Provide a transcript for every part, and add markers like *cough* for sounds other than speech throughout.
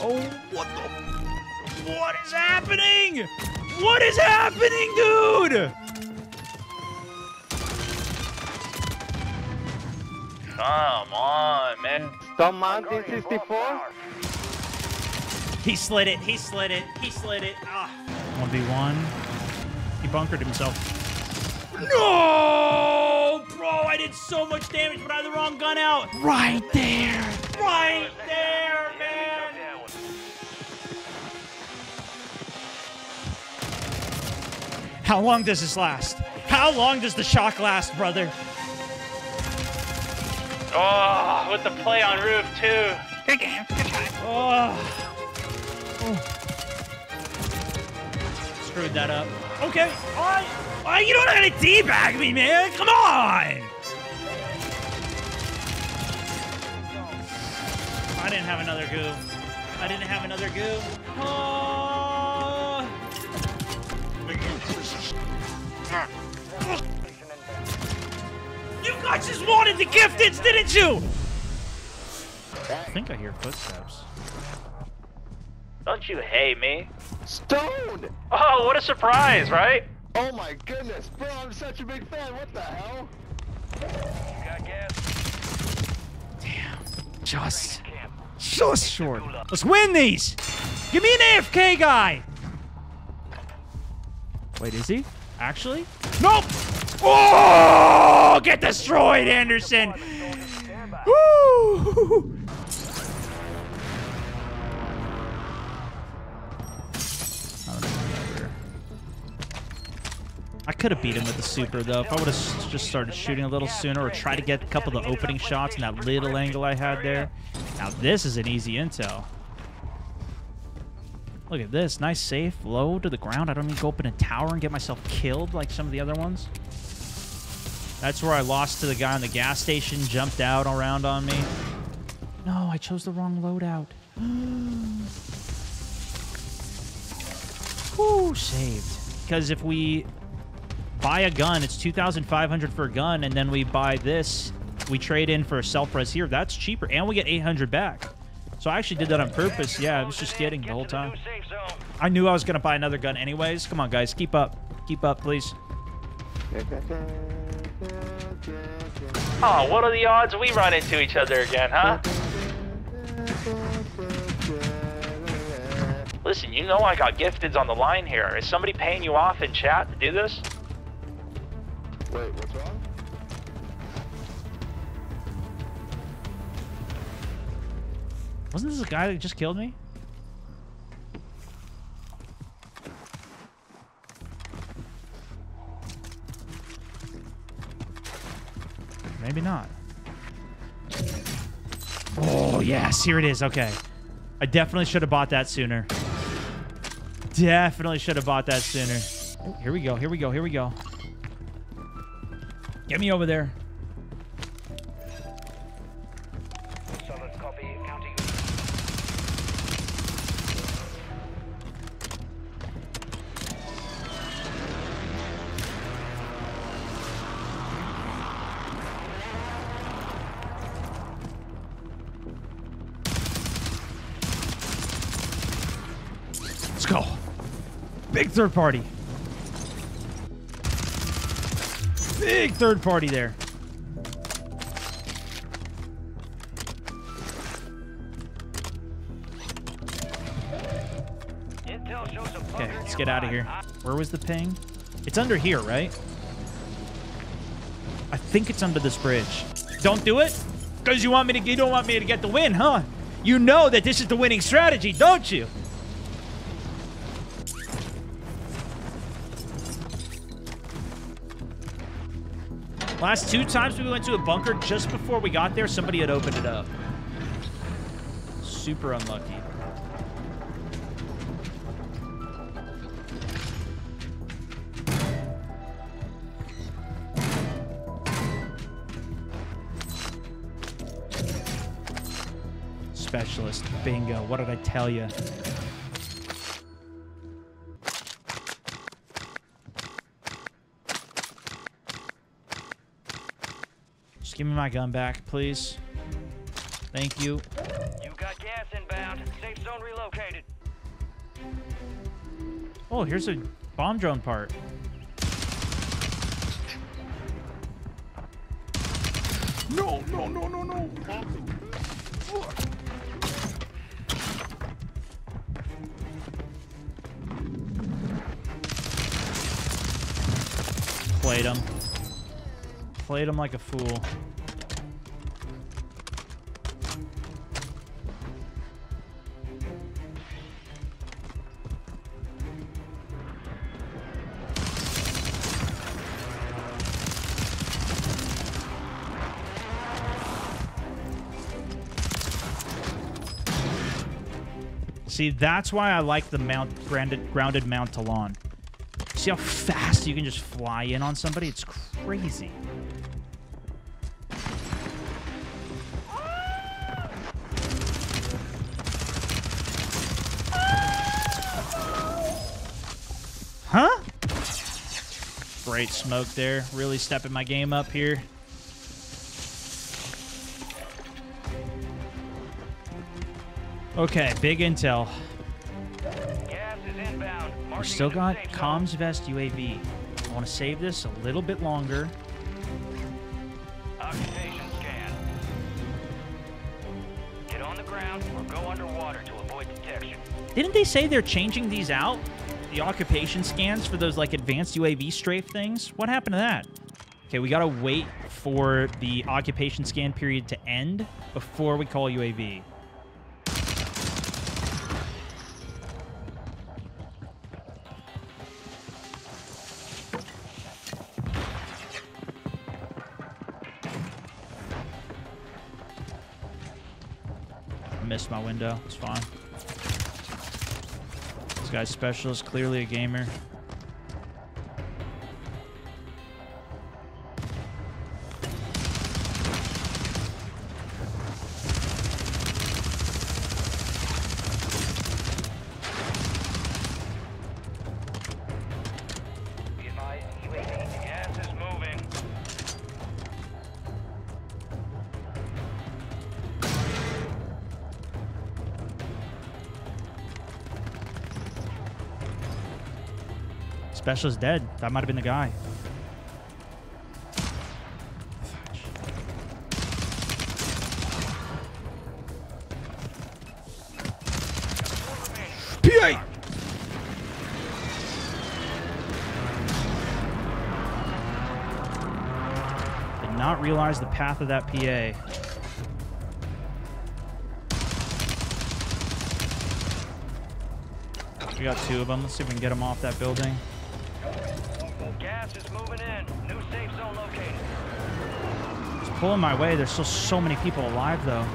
Oh, what the? What is happening? What is happening, dude? Come on, man. StoneMountain64? He slid it. He slid it. He slid it. Ah. 1v1. He bunkered himself. No! Bro, I did so much damage, but I had the wrong gun out. Right there. Right there, How long does this last? How long does the shock last, brother? Oh, with the play on roof too. Good game. Good try. Oh. Oh. Screwed that up. Okay. All right. All right, you don't have to teabag me, man. Come on. I didn't have another goo. I didn't have another goo. Oh. You guys just wanted the gifteds, didn't you? I think I hear footsteps. Don't you hate me? Stoned! Oh, what a surprise, right? Oh my goodness, bro, I'm such a big fan. What the hell? Damn. Just, just short. Let's win these. Give me an AFK guy. Wait, is he? Actually? Nope. Oh, get destroyed, Anderson. Woo. I could have beat him with the super, though. If I would have just started shooting a little sooner or tried to get a couple of the opening shots in that little angle I had there. Now, this is an easy intel. Look at this. Nice safe. Low to the ground. I don't need to go up in a tower and get myself killed like some of the other ones. That's where I lost to the guy on the gas station. Jumped out around on me. No, I chose the wrong loadout. *gasps* Whoo, saved. Because if we buy a gun, it's 2500 for a gun, and then we buy this, we trade in for a self-res here. That's cheaper, and we get 800 back. So I actually did that on purpose. Yeah, I was just kidding the whole time. I knew I was going to buy another gun anyways. Come on, guys. Keep up. Keep up, please. Oh, what are the odds we run into each other again, huh? Listen, you know I got gifteds on the line here. Is somebody paying you off in chat to do this? Wait, what's wrong? Wasn't this a guy that just killed me? Maybe not. Oh, yes. Here it is. Okay. I definitely should have bought that sooner. Definitely should have bought that sooner. Here we go. Here we go. Here we go. Get me over there. Let's go. Big third party. Big third party there. Intel shows a Okay, let's get out of here. Where was the ping? It's under here, right? I think it's under this bridge. Don't do it? Because you want me to you don't want me to get the win, huh? You know that this is the winning strategy, don't you? Last two times we went to a bunker just before we got there, somebody had opened it up. Super unlucky. Specialist. Bingo. What did I tell you? Give me my gun back, please. Thank you. You got Got gas inbound. Safe zone relocated. Oh, here's a bomb drone part. No, no, no, no, no. Played him. Played him like a fool. See, that's why I like the mount grounded grounded mount Talon. See how fast you can just fly in on somebody? It's crazy. Great smoke there. Really stepping my game up here. Okay, big intel. Gas is inbound. We still got comms vest UAV. I want to save this a little bit longer. Occupation scan. Get on the ground or go underwater to avoid detection. Didn't they say they're changing these out? The occupation scans for those like advanced UAV strafe things? What happened to that? Okay, we gotta wait for the occupation scan period to end before we call UAV. Missed my window. It's fine. This guy's specialist, clearly a gamer. Specialist dead. That might have been the guy. PA! Did not realize the path of that PA. We got two of them. Let's see if we can get them off that building. Gas is moving in. New safe zone located. It's pulling my way. There's still so many people alive, though.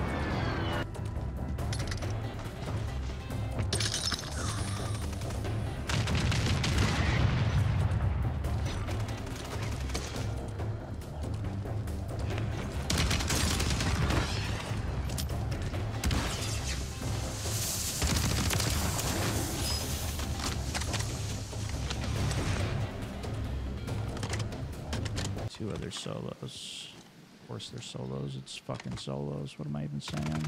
Two other solos. Of course, they're solos. It's fucking solos. What am I even saying?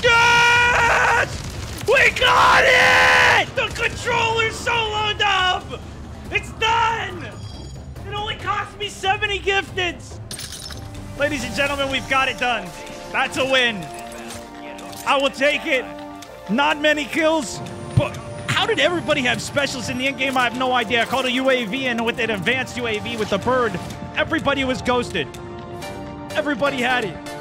Yes! We got it! The controller soloed up! It's done! It only cost me 70 gifteds! Ladies and gentlemen, we've got it done. That's a win. I will take it. Not many kills, but how did everybody have specials in the end game? I have no idea. I called a UAV and with an advanced UAV with the bird, everybody was ghosted. Everybody had it.